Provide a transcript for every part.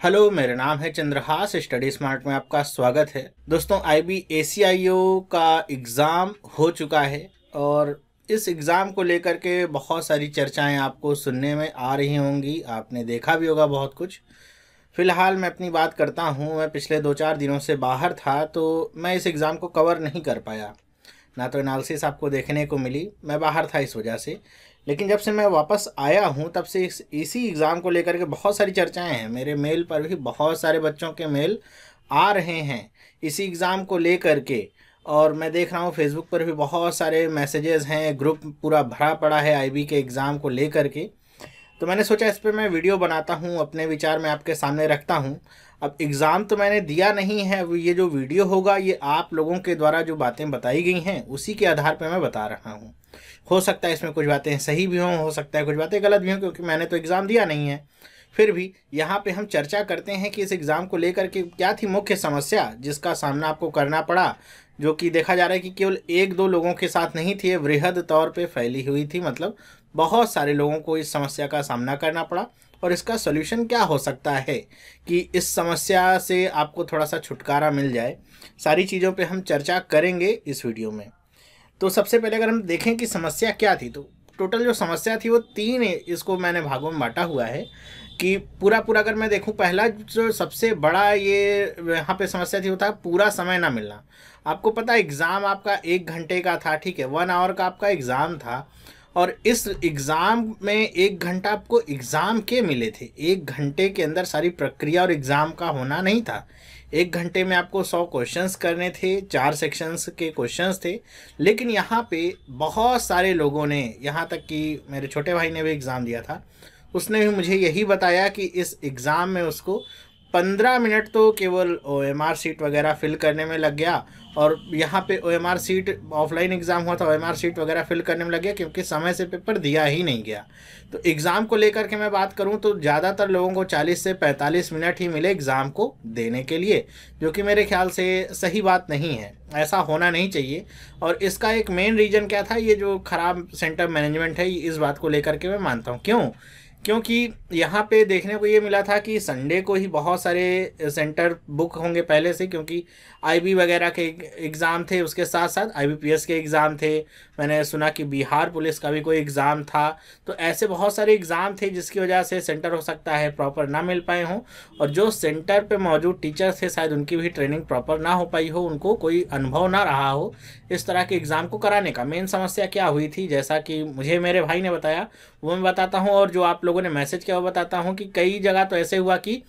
Hello, मेरा नाम है चंद्रहास, स्टडी स्मार्ट में आपका स्वागत है। दोस्तों आई बी का एग्ज़ाम हो चुका है और इस एग्ज़ाम को लेकर के बहुत सारी चर्चाएँ आपको सुनने में आ रही होंगी। आपने देखा भी होगा बहुत कुछ। फ़िलहाल मैं अपनी बात करता हूँ, मैं पिछले दो चार दिनों से बाहर था तो मैं इस एग्ज़ाम को कवर नहीं कर पाया। ना तो एनालिसिस आपको देखने को मिली, मैं बाहर था इस वजह से। लेकिन जब से मैं वापस आया हूँ, तब से इस, इसी एग्ज़ाम को लेकर के बहुत सारी चर्चाएँ हैं। मेरे मेल पर भी बहुत सारे बच्चों के मेल आ रहे हैं इसी एग्ज़ाम को लेकर के। और मैं देख रहा हूँ फेसबुक पर भी बहुत सारे मैसेजेस हैं ग्रुप पूरा भरा पड़ा है आईबी के एग्ज़ाम को लेकर के। तो मैंने सोचा इस पर मैं वीडियो बनाता हूँ, अपने विचार में आपके सामने रखता हूँ। अब एग्ज़ाम तो मैंने दिया नहीं है ये जो वीडियो होगा, ये आप लोगों के द्वारा जो बातें बताई गई हैं, उसी के आधार पर मैं बता रहा हूँ। हो सकता है इसमें कुछ बातें सही भी हों, हो सकता है कुछ बातें गलत भी हों, क्योंकि मैंने तो एग्ज़ाम दिया नहीं है। फिर भी यहाँ पे हम चर्चा करते हैं कि इस एग्ज़ाम को लेकर के क्या थी मुख्य समस्या जिसका सामना आपको करना पड़ा, जो कि देखा जा रहा है कि केवल एक दो लोगों के साथ नहीं थी वृहद तौर पे फैली हुई थी। मतलब बहुत सारे लोगों को इस समस्या का सामना करना पड़ा और इसका सोल्यूशन क्या हो सकता है कि इस समस्या से आपको थोड़ा सा छुटकारा मिल जाए। सारी चीज़ों पे हम चर्चा करेंगे इस वीडियो में। तो सबसे पहले अगर हम देखें कि समस्या क्या थी तो टोटल जो समस्या थी वो तीन इसको मैंने भागों में बांटा हुआ है कि पूरा पूरा अगर मैं देखूँ, पहला जो सबसे बड़ा ये यहाँ पे समस्या थी वो था पूरा समय ना मिलना। आपको पता एग्ज़ाम आपका एक घंटे का था, ठीक है, वन आवर का आपका एग्ज़ाम था और इस एग्ज़ाम में एक घंटा आपको एग्ज़ाम के मिले थे। एक घंटे के अंदर सारी प्रक्रिया और एग्ज़ाम का होना नहीं था। एक घंटे में आपको सौ क्वेश्चंस करने थे, चार सेक्शंस के क्वेश्चंस थे, लेकिन यहाँ पे बहुत सारे लोगों ने, यहाँ तक कि मेरे छोटे भाई ने भी एग्ज़ाम दिया था, उसने भी मुझे यही बताया कि इस एग्ज़ाम में उसको पंद्रह मिनट तो केवल ओ एम आर सीट वगैरह फिल करने में लग गया और यहाँ पे O M R sheet offline exam हुआ था ओ एम आर सीट वगैरह फिल करने में लग गया क्योंकि समय से पेपर दिया ही नहीं गया। तो एग्ज़ाम को लेकर के मैं बात करूँ तो ज़्यादातर लोगों को 40 से 45 मिनट ही मिले एग्ज़ाम को देने के लिए, जो कि मेरे ख्याल से सही बात नहीं है। ऐसा होना नहीं चाहिए। और इसका एक मेन रीज़न क्या था? ये जो ख़राब सेंटर मैनेजमेंट है इस बात को लेकर के मैं मानता हूँ। क्यों? क्योंकि यहाँ पे देखने को ये मिला था कि संडे को ही बहुत सारे सेंटर बुक होंगे पहले से, क्योंकि आईबी वगैरह के एग्ज़ाम थे उसके साथ साथ आईबीपीएस के एग्ज़ाम थे। मैंने सुना कि बिहार पुलिस का भी कोई एग्ज़ाम था। तो ऐसे बहुत सारे एग्ज़ाम थे जिसकी वजह से सेंटर हो सकता है प्रॉपर ना मिल पाए हों, और जो सेंटर पर मौजूद टीचर्स थे, शायद उनकी भी ट्रेनिंग प्रॉपर ना हो पाई हो, उनको कोई अनुभव ना रहा हो इस तरह के एग्ज़ाम को कराने का। मेन समस्या क्या हुई थी? जैसा कि मुझे मेरे भाई ने बताया, वो मैं बताता हूँ, और जो आप लोगों ने मैसेज किया, वो बताता हूँ कि कई जगह तो ऐसे हुआ कि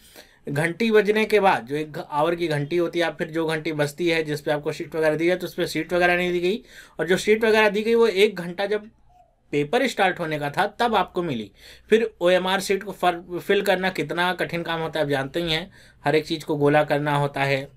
घंटी बजने के बाद जो एक आवर की घंटी होती है या फिर जो घंटी बजती है, जिस पे आपको सीट वगैरह दी जाए तो उस पर सीट वगैरह नहीं दी गई। और जो सीट वगैरह दी गई, वो एक घंटा जब पेपर स्टार्ट होने का था, तब आपको मिली। फिर ओ एम आर सीट को फिल करना कितना कठिन काम होता है, आप जानते ही हैं। हर एक चीज़ को गोला करना होता है।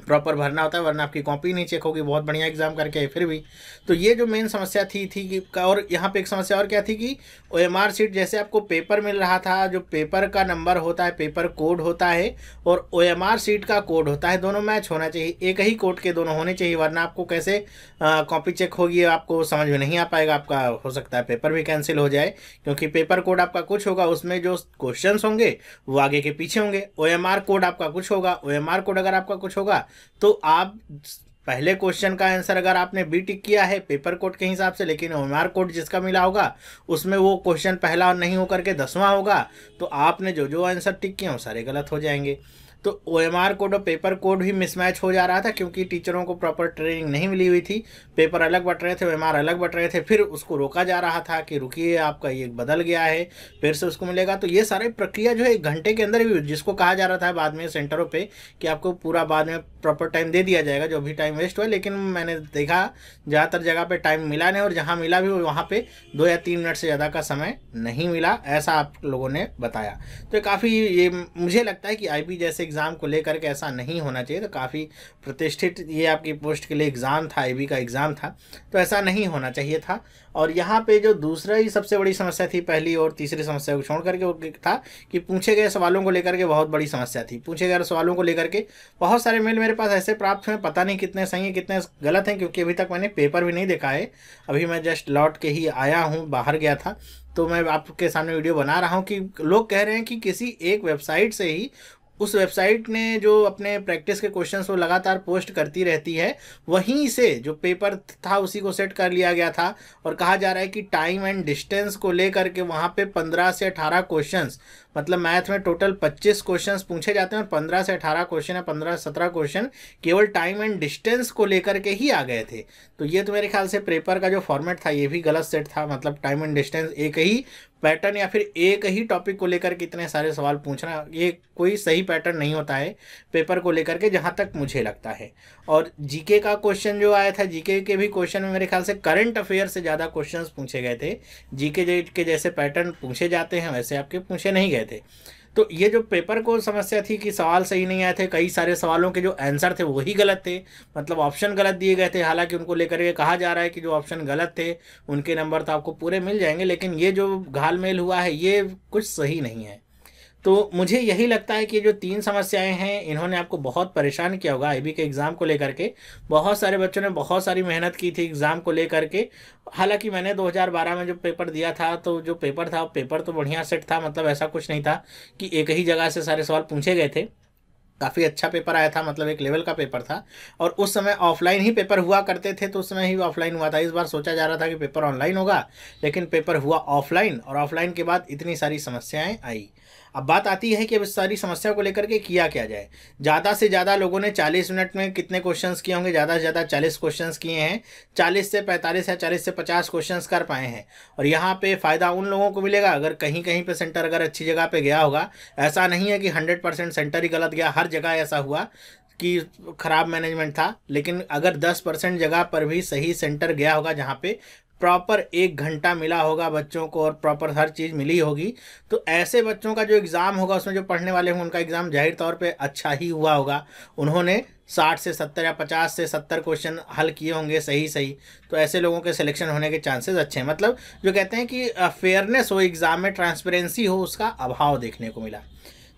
प्रॉपर भरना होता है, वरना आपकी कॉपी नहीं चेक होगी। बहुत बढ़िया एग्ज़ाम करके आए फिर भी। तो ये जो मेन समस्या थी थी कि और यहाँ पे एक समस्या और क्या थी कि ओ एम आर सीट जैसे आपको पेपर मिल रहा था, जो पेपर का नंबर होता है पेपर कोड होता है और ओ एम आर सीट का कोड होता है, दोनों मैच होना चाहिए। एक ही कोड के दोनों होने चाहिए, वरना आपको कैसे कॉपी चेक होगी, आपको समझ में नहीं आ पाएगा, आपका हो सकता है पेपर भी कैंसिल हो जाए, क्योंकि पेपर कोड आपका कुछ होगा, उसमें जो क्वेश्चन होंगे, वो आगे के पीछे होंगे। ओ एम आर कोड आपका कुछ होगा ओ एम आर कोड अगर आपका कुछ होगा तो आप पहले क्वेश्चन का आंसर अगर आपने बी टिक किया है पेपर कोड के हिसाब से, लेकिन एम कोड जिसका मिला होगा, उसमें वो क्वेश्चन पहला नहीं होकर के दसवां होगा तो आपने जो जो आंसर टिक किए वो सारे गलत हो जाएँगे। तो ओ एम आर कोड और पेपर कोड भी मिसमैच हो जा रहा था, क्योंकि टीचरों को प्रॉपर ट्रेनिंग नहीं मिली हुई थी। पेपर अलग बट रहे थे ओ एम आर अलग बट रहे थे, फिर उसको रोका जा रहा था कि रुकिए, आपका ये बदल गया है, फिर से उसको मिलेगा। तो ये सारी प्रक्रिया जो है, एक घंटे के अंदर भी जिसको कहा जा रहा था बाद में सेंटरों पर कि आपको पूरा बाद में प्रॉपर टाइम दे दिया जाएगा, जो भी टाइम वेस्ट हुआ, लेकिन मैंने देखा, ज़्यादातर जगह पर टाइम मिला नहीं, और जहाँ मिला भी, वहाँ पर दो या तीन मिनट से ज़्यादा का समय नहीं मिला, ऐसा आप लोगों ने बताया। तो काफ़ी, ये मुझे लगता है कि आईबी जैसे एग्ज़ाम को लेकर के ऐसा नहीं होना चाहिए तो काफ़ी प्रतिष्ठित, ये आपकी पोस्ट के लिए एग्ज़ाम था आईबी का एग्ज़ाम था तो ऐसा नहीं होना चाहिए था। और यहाँ पर जो दूसरा ही सबसे बड़ी समस्या थी, पहली और तीसरी समस्या को छोड़ करके था कि पूछे गए सवालों को लेकर के बहुत बड़ी समस्या थी। पूछे गए सवालों को लेकर के बहुत सारे मेल पास ऐसे प्राप्त हुए पता नहीं कितने सही हैं, कितने गलत हैं, क्योंकि अभी तक मैंने पेपर भी नहीं देखा है। अभी मैं जस्ट लौट के ही आया हूँ, बाहर गया था। तो मैं आपके सामने वीडियो बना रहा हूँ कि लोग कह रहे हैं कि किसी एक वेबसाइट से ही उस वेबसाइट ने जो अपने प्रैक्टिस के क्वेश्चंस वो लगातार पोस्ट करती रहती है, वहीं से जो पेपर था उसी को सेट कर लिया गया था और कहा जा रहा है कि टाइम एंड डिस्टेंस को लेकर के वहाँ पे पंद्रह से अठारह क्वेश्चंस मतलब मैथ में टोटल पच्चीस क्वेश्चंस पूछे जाते हैं और पंद्रह से अठारह क्वेश्चन है पंद्रह सत्रह क्वेश्चन केवल टाइम एंड डिस्टेंस को लेकर के ही आ गए थे। तो ये तो मेरे ख्याल से पेपर का जो फॉर्मेट था, ये भी गलत सेट था मतलब टाइम एंड डिस्टेंस एक ही पैटर्न या फिर एक ही टॉपिक को लेकर के इतने सारे सवाल पूछना, ये कोई सही पैटर्न नहीं होता है पेपर को लेकर के जहाँ तक मुझे लगता है। और जीके का क्वेश्चन जो आया था, जीके के भी क्वेश्चन में मेरे ख्याल से करंट अफेयर से ज़्यादा क्वेश्चंस पूछे गए थे। जीके के जैसे पैटर्न पूछे जाते हैं, वैसे आपके पूछे नहीं गए थे। तो ये जो पेपर को समस्या थी कि सवाल सही नहीं आए थे, कई सारे सवालों के जो आंसर थे वही गलत थे। मतलब ऑप्शन गलत दिए गए थे। हालाँकि उनको लेकर के कहा जा रहा है कि जो ऑप्शन गलत थे, उनके नंबर तो आपको पूरे मिल जाएँगे, लेकिन ये जो घालमेल हुआ है, ये कुछ सही नहीं है। तो मुझे यही लगता है कि जो तीन समस्याएँ हैं, इन्होंने आपको बहुत परेशान किया होगा आई के एग्ज़ाम को लेकर के। बहुत सारे बच्चों ने बहुत सारी मेहनत की थी एग्ज़ाम को लेकर के। हालाँकि मैंने 2012 में जो पेपर दिया था तो जो पेपर था, पेपर तो बढ़िया सेट था मतलब ऐसा कुछ नहीं था कि एक ही जगह से सारे सवाल पूछे गए थे। काफ़ी अच्छा पेपर आया था मतलब एक लेवल का पेपर था। और उस समय ऑफलाइन ही पेपर हुआ करते थे तो उस समय ही ऑफलाइन हुआ था। इस बार सोचा जा रहा था कि पेपर ऑनलाइन होगा, लेकिन पेपर हुआ ऑफलाइन और ऑफलाइन के बाद इतनी सारी समस्याएँ आई। अब बात आती है कि अब इस सारी समस्या को लेकर के किया क्या जाए। ज़्यादा से ज़्यादा लोगों ने 40 मिनट में कितने क्वेश्चंस किए होंगे? ज़्यादा से ज़्यादा 40 क्वेश्चंस किए हैं। 40 से 45 या 40 से 50 क्वेश्चंस कर पाए हैं। और यहाँ पे फ़ायदा उन लोगों को मिलेगा। अगर कहीं कहीं पे सेंटर अगर अच्छी जगह पर गया होगा, ऐसा नहीं है कि हंड्रेड सेंटर ही गलत गया। हर जगह ऐसा हुआ कि ख़राब मैनेजमेंट था, लेकिन अगर 10 परसेंट जगह पर भी सही सेंटर गया होगा जहाँ पे प्रॉपर एक घंटा मिला होगा बच्चों को और प्रॉपर हर चीज़ मिली होगी। तो ऐसे बच्चों का जो एग्ज़ाम होगा, उसमें जो पढ़ने वाले होंगे उनका एग्ज़ाम ज़ाहिर तौर पे अच्छा ही हुआ होगा। उन्होंने साठ से सत्तर या पचास से सत्तर क्वेश्चन हल किए होंगे सही सही तो ऐसे लोगों के सिलेक्शन होने के चांसेस अच्छे हैं। मतलब जो कहते हैं कि फेयरनेस हो एग्ज़ाम में ट्रांसपेरेंसी हो, उसका अभाव देखने को मिला।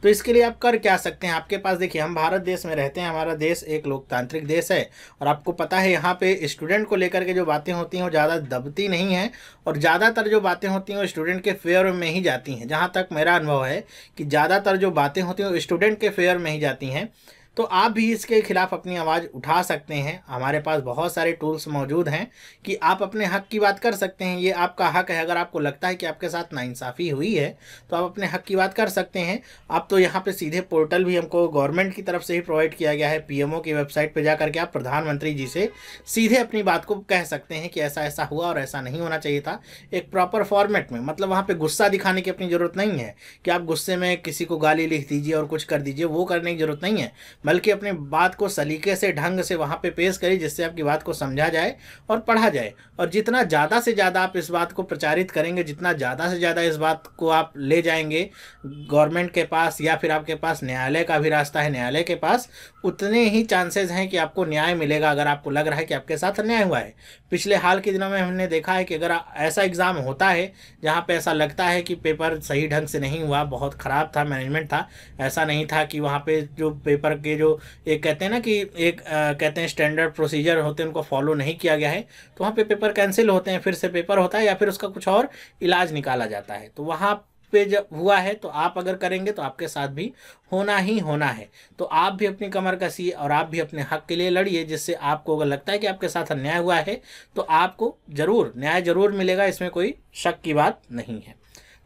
तो इसके लिए आप कर क्या सकते हैं? आपके पास देखिए, हम भारत देश में रहते हैं, हमारा देश एक लोकतांत्रिक देश है और आपको पता है यहाँ पे स्टूडेंट को लेकर के जो बातें होती हैं वो ज़्यादा दबती नहीं हैं और ज़्यादातर जो बातें होती हैं वो स्टूडेंट के फेयर में ही जाती हैं। जहाँ तक मेरा अनुभव है कि ज़्यादातर जो बातें होती हैं वो स्टूडेंट के फेयर में ही जाती हैं। तो आप भी इसके खिलाफ अपनी आवाज़ उठा सकते हैं। हमारे पास बहुत सारे टूल्स मौजूद हैं कि आप अपने हक की बात कर सकते हैं। ये आपका हक है। अगर आपको लगता है कि आपके साथ नाइंसाफ़ी हुई है तो आप अपने हक की बात कर सकते हैं। आप तो यहाँ पे सीधे पोर्टल भी हमको गवर्नमेंट की तरफ़ से ही प्रोवाइड किया गया है। पीएमओ की वेबसाइट पर जा करके आप प्रधानमंत्री जी से सीधे अपनी बात को कह सकते हैं कि ऐसा ऐसा हुआ और ऐसा नहीं होना चाहिए था। एक प्रॉपर फॉर्मेट में मतलब वहाँ पर गुस्सा दिखाने की अपनी ज़रूरत नहीं है कि आप गुस्से में किसी को गाली लिख दीजिए और कुछ कर दीजिए, वो करने की ज़रूरत नहीं है। बल्कि अपने बात को सलीके से ढंग से वहाँ पे पेश करिए जिससे आपकी बात को समझा जाए और पढ़ा जाए। और जितना ज़्यादा से ज़्यादा आप इस बात को प्रचारित करेंगे, जितना ज़्यादा से ज़्यादा इस बात को आप ले जाएँगे, गवर्नमेंट के पास या फिर आपके पास न्यायालय का भी रास्ता है, न्यायालय के पास, उतने ही चांसेज हैं कि आपको न्याय मिलेगा, अगर आपको लग रहा है कि आपके साथ अन्याय हुआ है। पिछले हाल के दिनों में हमने देखा है कि अगर ऐसा एग्ज़ाम होता है, जहाँ पे ऐसा लगता है कि पेपर सही ढंग से नहीं हुआ, बहुत ख़राब था, मैनेजमेंट था, ऐसा नहीं था कि वहाँ पे जो पेपर के जो एक कहते हैं ना कि एक आ, कहते हैं स्टैंडर्ड प्रोसीजर होते हैं उनको फॉलो नहीं किया गया है तो वहाँ पे पेपर कैंसिल होते हैं फिर से पेपर होता है या फिर उसका कुछ और इलाज निकाला जाता है। तो वहाँ पे जब हुआ है तो आप अगर करेंगे तो आपके साथ भी होना ही होना है। तो आप भी अपनी कमर कसी और आप भी अपने हक के लिए लड़िए जिससे आपको अगर लगता है कि आपके साथ अन्याय हुआ है तो आपको ज़रूर न्याय ज़रूर मिलेगा इसमें कोई शक की बात नहीं है।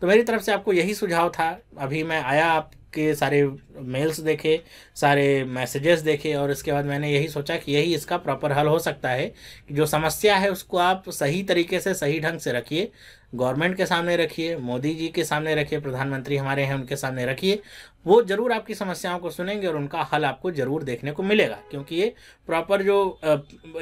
तो मेरी तरफ़ से आपको यही सुझाव था। अभी मैं आया आप के सारे मेल्स देखे, सारे मैसेजेस देखे और इसके बाद मैंने यही सोचा कि यही इसका प्रॉपर हल हो सकता है कि जो समस्या है उसको आप सही तरीके से, सही ढंग से रखिए। गवर्नमेंट के सामने रखिए, मोदी जी के सामने रखिए, प्रधानमंत्री हमारे हैं, उनके सामने रखिए, वो ज़रूर आपकी समस्याओं को सुनेंगे और उनका हल आपको ज़रूर देखने को मिलेगा। क्योंकि ये प्रॉपर जो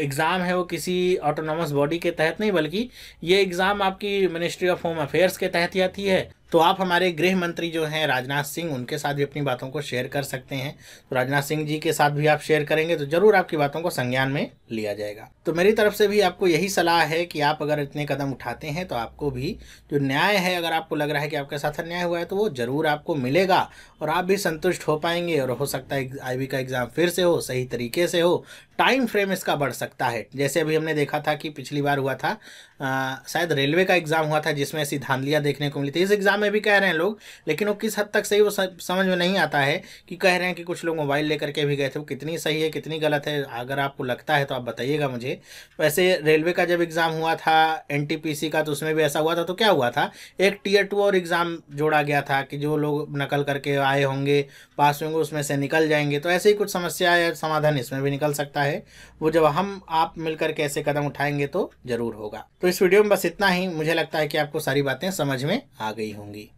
एग्ज़ाम है वो किसी ऑटोनॉमस बॉडी के तहत नहीं, बल्कि ये एग्ज़ाम आपकी मिनिस्ट्री ऑफ़ होम अफेयर्स के तहत ही आती है। तो आप हमारे गृह मंत्री जो हैं, राजनाथ सिंह, उनके साथ भी अपनी बातों को शेयर कर सकते हैं। तो राजनाथ सिंह जी के साथ भी आप शेयर करेंगे तो ज़रूर आपकी बातों को संज्ञान में लिया जाएगा। तो मेरी तरफ़ से भी आपको यही सलाह है कि आप अगर इतने कदम उठाते हैं तो आपको भी जो न्याय है अगर आपको लग रहा है कि आपके साथ अन्याय हुआ है तो वो ज़रूर आपको मिलेगा और आप भी संतुष्ट हो पाएँगे और हो सकता है आईबी का एग्ज़ाम फिर से हो सही तरीके से हो। टाइम फ्रेम इसका बढ़ सकता है। जैसे अभी हमने देखा था कि पिछली बार हुआ था आ, शायद रेलवे का एग्ज़ाम हुआ था जिसमें ऐसी धांधलियाँ देखने को मिली थी। इस एग्ज़ाम में भी कह रहे हैं लोग लेकिन वो किस हद तक सही वो समझ में नहीं आता है कि कह रहे हैं कि कुछ लोग मोबाइल लेकर के भी गए थे वो कितनी सही है कितनी गलत है अगर आपको लगता है तो आप बताइएगा मुझे। वैसे रेलवे का जब एग्ज़ाम हुआ था एन का तो उसमें भी ऐसा हुआ था तो क्या हुआ था? एक टीयर टू और एग्ज़ाम जोड़ा गया था कि जो लोग नकल करके आए होंगे, पास होंगे, उसमें से निकल जाएँगे। तो ऐसे ही कुछ समस्या या समाधान इसमें भी निकल सकता है। वो जब हम, आप मिलकर के ऐसे कदम उठाएँगे तो ज़रूर होगा। तो इस वीडियो में बस इतना ही। मुझे लगता है कि आपको सारी बातें समझ में आ गई होंगी।